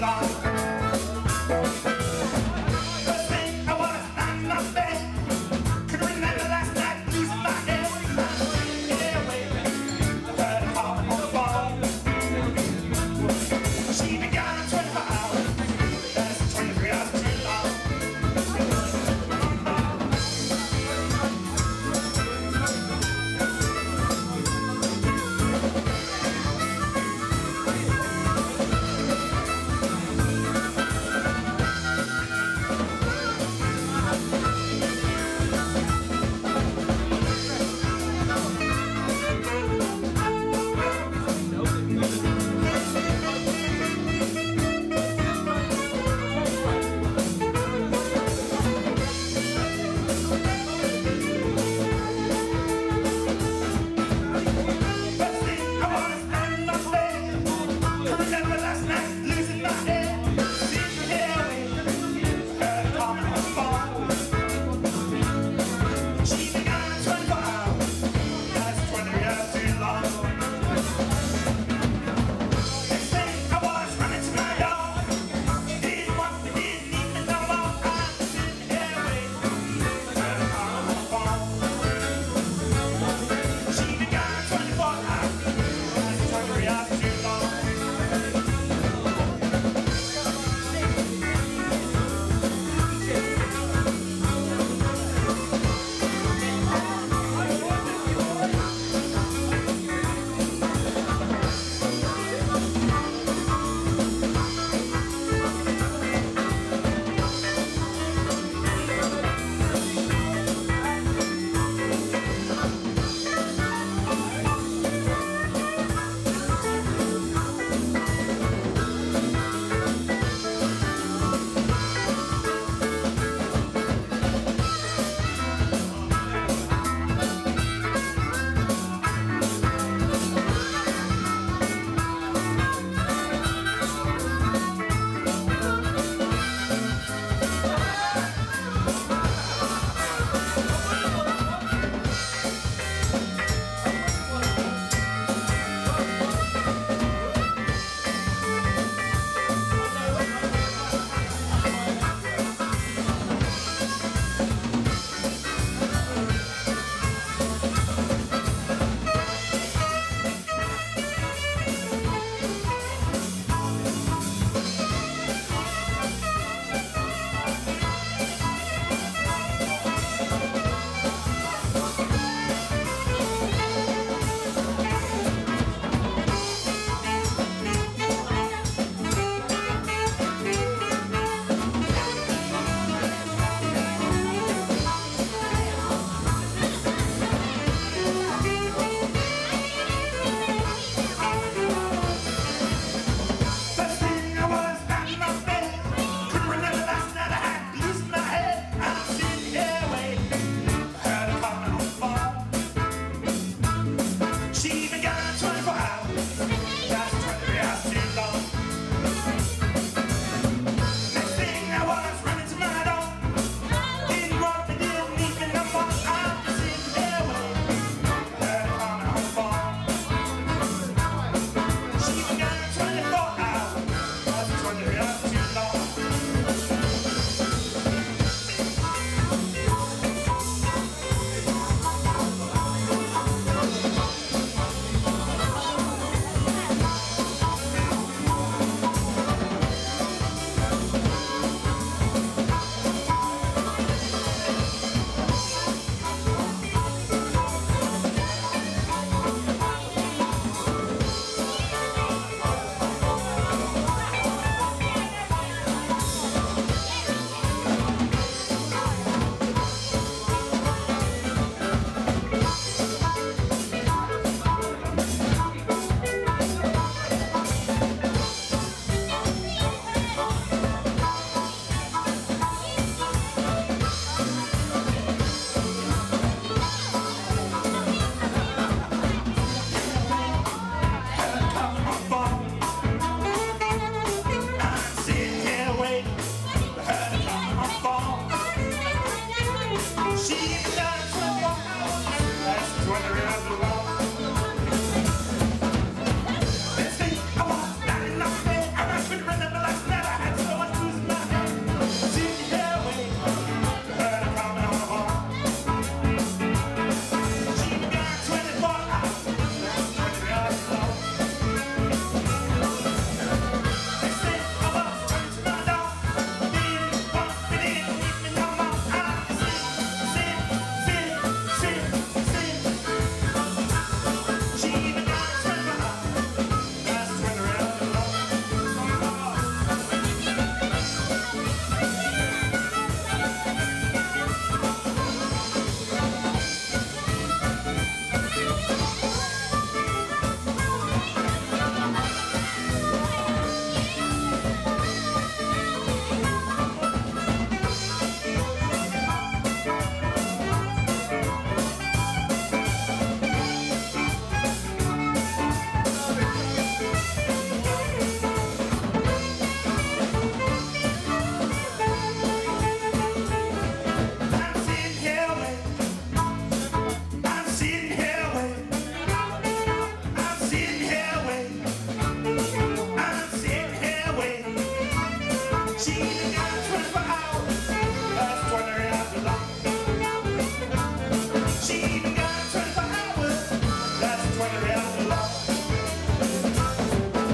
life.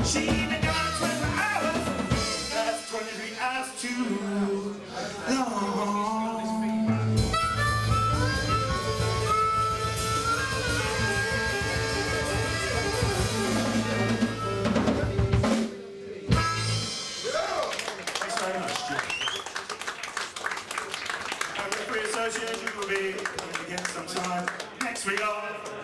She